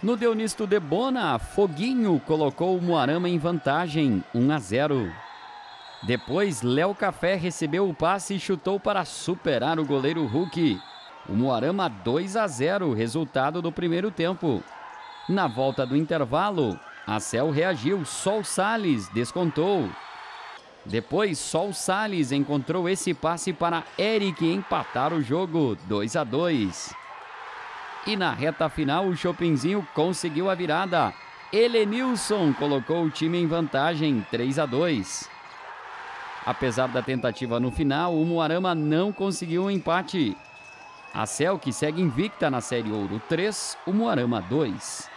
No Deonisto de Bona, Foguinho colocou o Moarama em vantagem, 1 a 0. Depois, Léo Café recebeu o passe e chutou para superar o goleiro Hulk. O Moarama 2 a 0, resultado do primeiro tempo. Na volta do intervalo, a Cel reagiu, Sol Sales descontou. Depois, Sol Sales encontrou esse passe para Eric empatar o jogo, 2 a 2. E na reta final, o Chopinzinho conseguiu a virada. Helenilson colocou o time em vantagem, 3 a 2. Apesar da tentativa no final, o Moarama não conseguiu um empate. A Cel, que segue invicta na Série Ouro 3, o Moarama 2.